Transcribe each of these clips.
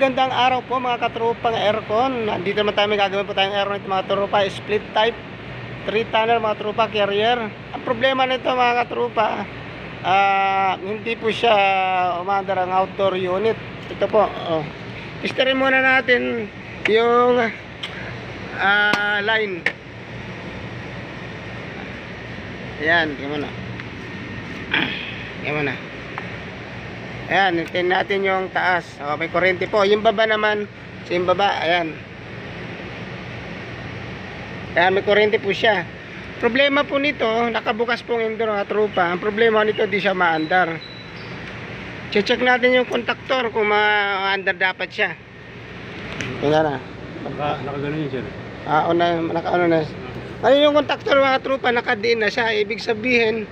Magandang araw po mga katropang aircon. Nandito naman tayo may gagawin po tayong aircon mga tropa. Split type 3 tunnel mga tropa carrier. Ang problema nito mga katrupa, ah, hindi po siya umandar ang outdoor unit. Ito po. Oh. Testerin muna natin yung ah, line. Ayan, yan muna. Yan muna. Ayan, tingnan natin yung taas. O, may kuryente po. Yung baba naman, sa yung baba, ayan. Ayan, may kuryente po siya. Problema po nito, nakabukas pong indoor mga trupa. Ang problema nito, di siya maandar. Check natin yung kontaktor kung ma-andar dapat siya. Tingnan na. Naka, nakaganon yun sir. Ah, una, naka-ano na. Ngayon yung kontaktor mga trupa, nakadiin na siya. Ibig sabihin,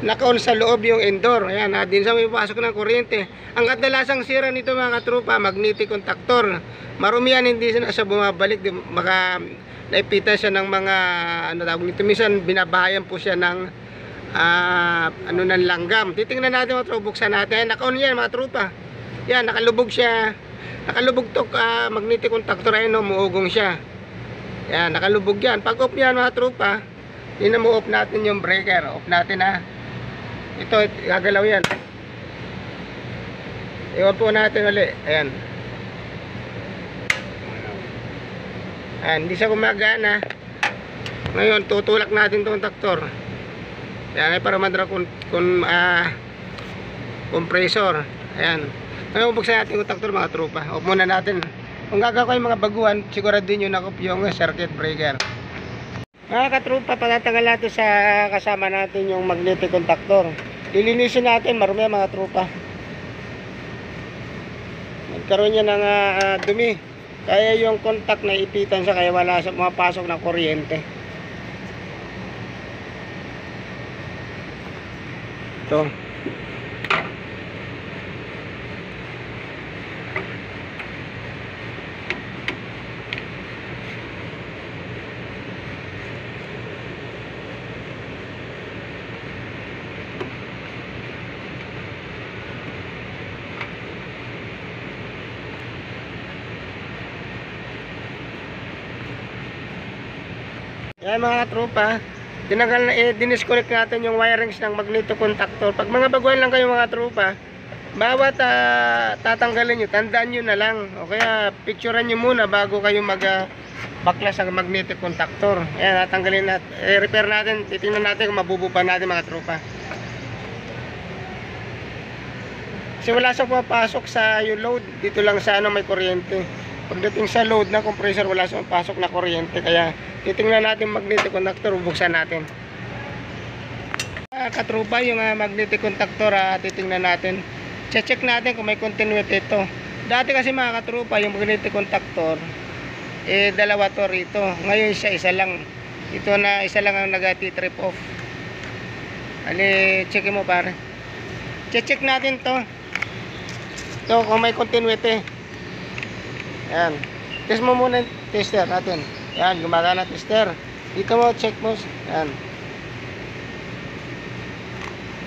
naka-on sa loob yung indoor. Ayan, ha, din sa may pasok ng kuryente. Ang kadalasang sira nito mga trupa, magnetic contactor. Marumihan, hindi siya, siya bumabalik. Maka, naipita siya ng mga, ano tawag nito, minsan binabahayan po siya ng, ah, ano ng langgam. Titingnan natin mga trupa, buksan natin. Ayan, naka-on yan mga trupa. Yan, nakalubog siya. Nakalubog to, ah, magnetic contactor. Ayun, no, muugong siya. Yan, nakalubog yan. Pag off yan mga trupa, na mo off natin yung breaker. Off natin ha. Ito, gagalaw yan. Iwan po natin ulit. Ayan. Ayan, hindi siya gumagana. Ngayon, tutulak natin itong traktor. Ayan, ay para madra kun, kun ah, compressor. Ayan. Ngayon, buksan natin yung traktor mga trupa. Off muna natin. Kung gagawin mga baguhan, siguro din yung nakop yung circuit breaker. Mga katrupa, patatagal natin sa kasama natin yung magnetic contactor. Lilinisin natin, marumi mga trupa. Nagkaroon niya ng ah, dumi. Kaya yung contact na ipitan siya, kaya wala sa pumapasok ng kuryente. Ito. Yan mga tropa, tinagal na eh, dinisconnect natin yung wirings ng magneto contactor. Pag mga baguhan lang kayo mga tropa, bawat ah, tatanggalin nyo, tandaan nyo na lang. O kaya picturean nyo muna bago kayo mag ah, baklas ang magnetic contactor. Ayan, tatanggalin natin, eh, repair natin, titingnan natin kung mabubupa natin mga tropa. Kasi wala siyang pumapasok sa yung load, dito lang sa ano may kuryente. Pagdating sa load na compressor, wala siyang pasok na kuryente. Kaya titingnan natin magnetic contactor, bubuksan natin. Ah, katrupa yung ah, magnetic contactor, ah, titingnan natin. Check natin kung may continuity ito. Dati kasi mga katrupa, yung magnetic contactor, eh dalawa to rito. Ngayon siya isa lang. Ito na isa lang ang nag-trip off. Ali, check mo pare. Check natin to. Ito kung may continuity. Yan. Test mo muna yung tester natin. Yan, gumagana tester. Dito mo, check mo. Yan.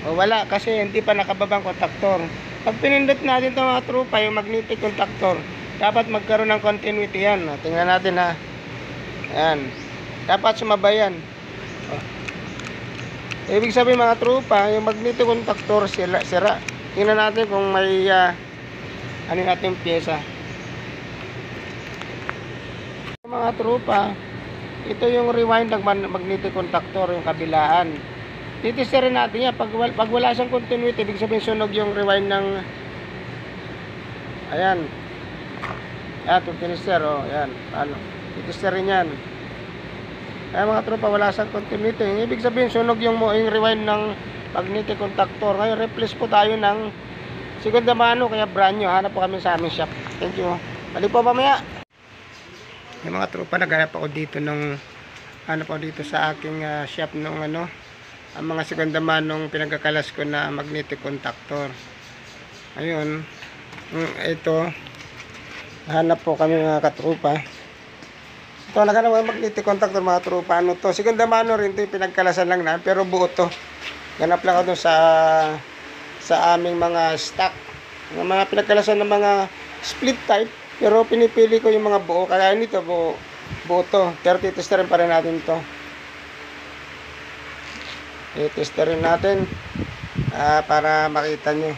O wala, kasi hindi pa nakababang kontaktor. Pag pinindot natin itong mga trupa, yung magnetic contactor, dapat magkaroon ng continuity yan. O, Tingnan natin ha. Yan. Dapat sumabay yan. O. Ibig sabihin mga trupa, yung magnetic contactor sira. sira. Tingnan natin kung may ah, ano yung pyesa. Mga trupa, ito yung rewind ng magnetic contactor, yung kabilaan. Titisterin natin yan. Pag, pag wala siyang continuity, ibig sabihin sunog yung rewind ng... Ayan. Ayan, itong tinister, oh. Ayan. Paano? Titisterin yan. Kaya mga tropa, wala siyang continuity. Ibig sabihin, sunog yung, yung rewind ng magnetic contactor. Ngayon, replace po tayo ng segunda mano, kaya brand new. Hanap po kami sa aming shop. Thank you. Balik po mamaya. Yung mga tropa, naghanap ako dito ng hanap ako dito sa aking ah, shop nung ano, ang mga segunda manong pinagkakalas ko na magnetic contactor. Ayun, mm, ito, hanap po kami mga katrupa. Ito, naghanap ng magnetic contactor mga trupa. Ano to? Segunda mano rin to, yung pinagkalasan lang na, pero buo to. Ganap lang ako sa sa aming mga stock. Yung mga pinagkalasan ng mga split type, pero pinipili ko yung mga buo. Kaya nito, buo, buo to. Pero titesterin pa rin natin to. Titesterin natin ah, para makita nyo.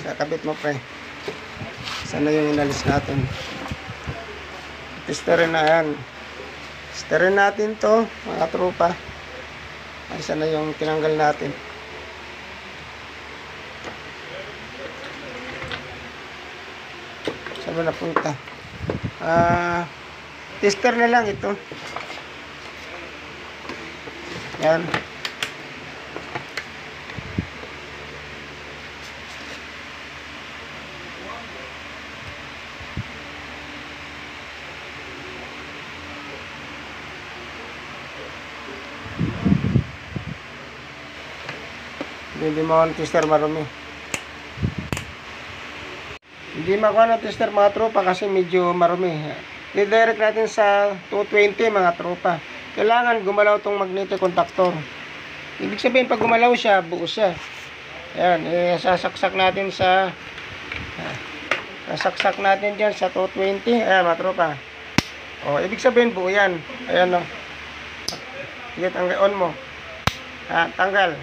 Kakabit mo pre. Sana yung inalis natin. Testerin na yan. Testerin natin to, mga tropa. Ay, sana yung tinanggal natin. Ba napunta? Ah, tester na lang ito. Yan. Hindi mo ang tester marumi. Hindi makuha ng tester mga tropa kasi medyo marumi. I-direct natin sa 220 mga tropa. Kailangan gumalaw tong magnetic contactor. Ibig sabihin pag gumalaw siya, buo siya. Ayan, eh, sasaksak natin sa sasaksak natin dyan sa 220. Ayan mga tropa. O, ibig sabihin buo yan. Ayan o. Sige, tanggal on mo. Ah, tanggal.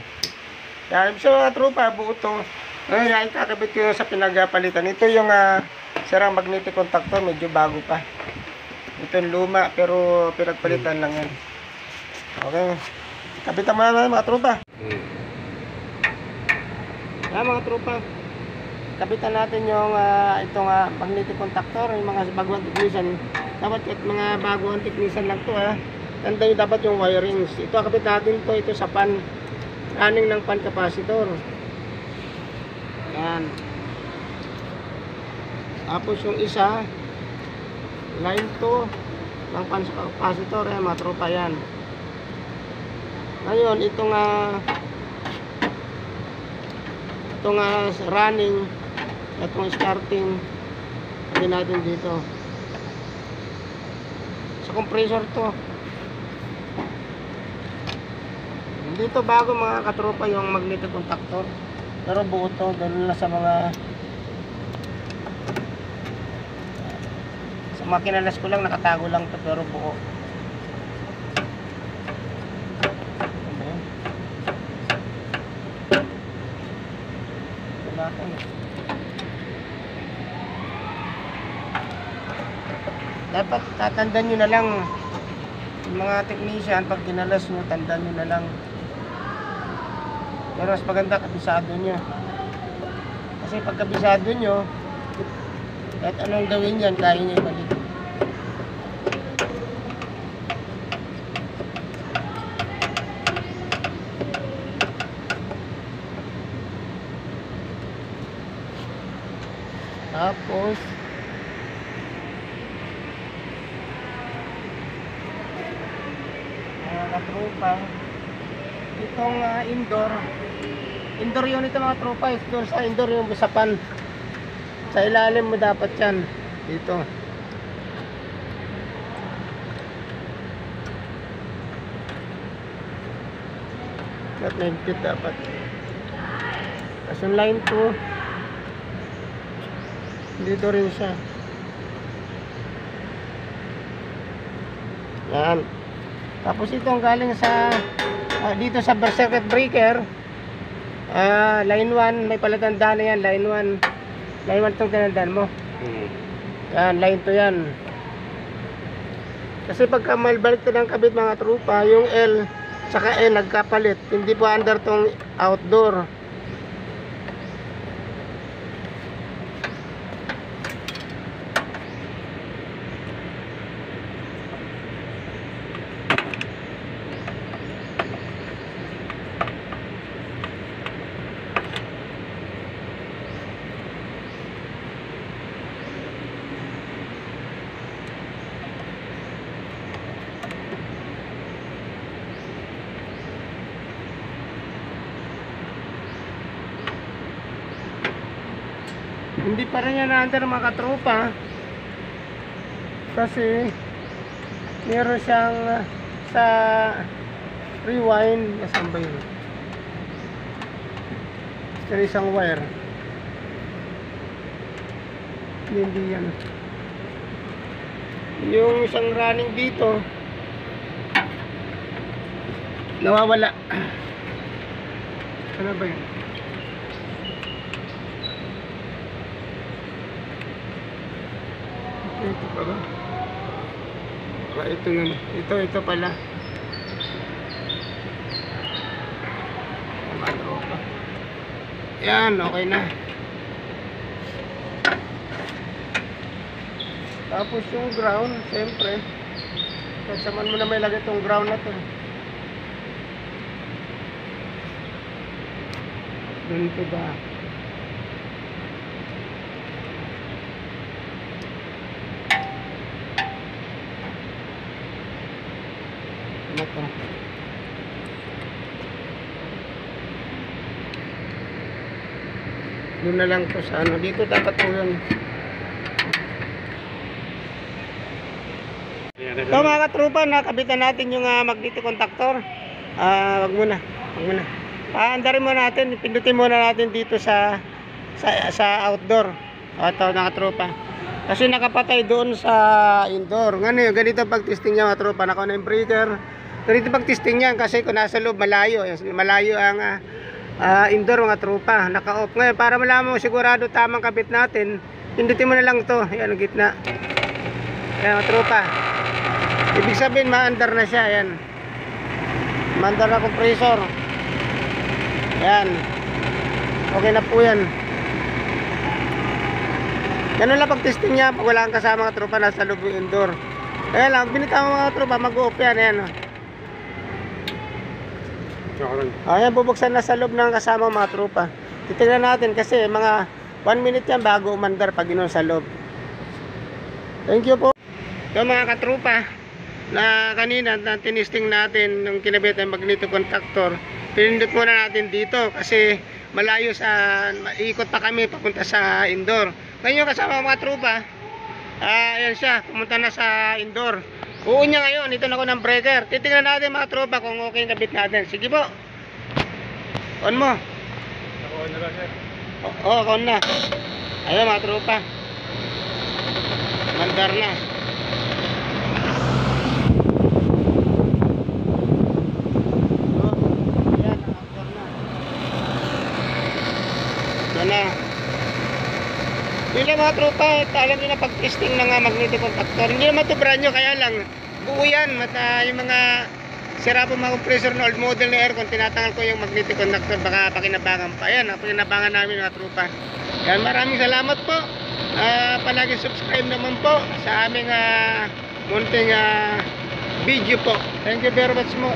Yan, ibig sabihin mga tropa, buo to. Ngayon, ay kakabit ko sa pinagpalitan. Ito yung uh, sirang magnetic contactor, medyo bago pa. Ito yung luma, pero pinagpalitan lang yan. Okay. Kapitan mo na mga tropa. Yan mga tropa. Kapitan natin yung ah, itong uh, magnetic contactor, yung mga baguang technician. Dapat at mga baguang technician lang to ha. Tanda nyo dapat yung wirings. Ito kapit natin to, ito sa pan, running ng pan capacitor. Yan. Tapos yung isa, line 2 ng capacitor, eh, mga tropa yan. Ngayon, itong uh, itong uh, running, itong starting, hindi natin dito. Sa compressor to. Dito bago mga katropa yung magnetic contactor. Pero buo to, dahil na sa mga sa mga kinalas ko lang nakatago lang to pero buo. Natin. Dapat tatandaan nyo na lang mga technician pag kinalas nyo, tandaan nyo na lang pero mas maganda kabisado nyo. Kasi pag kabisado nyo, kahit anong gawin yan, kaya nyo ibalik. Tapos, mga katropa, itong ah, indoor indoor unit ng mga tropa. Is doon sa indoor yung busapan sa ilalim mo dapat yan. Dito. Not negative dapat. Tapos yung line 2 dito rin siya. Yan. Tapos itong galing sa ah, dito sa circuit breaker ah line 1 may palatandaan na yan line 1 line 1 itong tinandaan mo. Yan line 2 yan. Kasi pagka malbalik ng kabit mga trupa yung L saka N nagkapalit. Hindi po under tong outdoor Hindi pa rin yan na-under mga katropa. Kasi meron siyang uh, sa rewind. Nasaan ba yun? Sa isang wire. Hindi yan. Yung isang running dito, nawawala. Ano ba yun? Ito pa ba? Ah, ito yun. Ito, ito pala. Pa? Yan, okay na. Tapos yung ground, siyempre. Kasaman mo na may lagay itong ground na to. Ganito ba? Ano to? Doon na lang to sa ano. Dito dapat po yun. So mga katrupa, nakabitan natin yung uh, magnetic contactor. Ah, wag muna. Wag muna. Paandarin muna natin, pindutin muna natin dito sa sa, sa outdoor. O, ito mga katrupa. Kasi nakapatay doon sa indoor. Ngayon, ganito pag testing niya mga tropa. Naka na yung breaker. Ganito pag testing niya kasi kung nasa loob malayo. Malayo ang ah, ah, indoor mga tropa. Naka-off. Ngayon, para malaman mo sigurado tamang kabit natin, pindutin mo na lang to. Yan ang gitna. Yan mga tropa. Ibig sabihin, maandar na siya. Yan. Maandar na compressor. Yan. Okay na po yan. Ganun lang pag-testing niya pag wala kang kasama mga tropa nasa loob yung indoor. Kaya lang, binitaw mga tropa, mag-off yan. Ayan, oh. Ayan, bubuksan na sa loob ng kasama mga tropa. Titignan natin kasi mga 1 minute yan bago umandar pag inon sa loob. Thank you po. So mga katropa, na kanina na tinisting natin nung kinabit ang magneto contactor, pinindot muna natin dito kasi malayo sa, ikot pa kami papunta sa indoor. Ngayon kasama mga tropa, ah, ayan siya, pumunta na sa indoor. Uun niya ngayon, ito na ako ng breaker. Titingnan natin mga tropa kung okay yung kabit natin. Sige po. On mo. Ako na lang, sir. Oo, on na. Ayan mga tropa. Mandar na. Oh, ayan, nakakandar na. Yan na. Yun lang mga tropa, alam nyo na pag-testing ng uh, magnetic contactor. Hindi naman ito brand new, kaya lang, buo yan. At ah, yung mga sira po mga compressor na old model na aircon, tinatanggal ko yung magnetic contactor, baka pakinabangan pa. Yan, ah, pakinabangan namin mga tropa. Yan, maraming salamat po. Ah, palagi subscribe naman po sa aming uh, munting ah, video po. Thank you very much mo.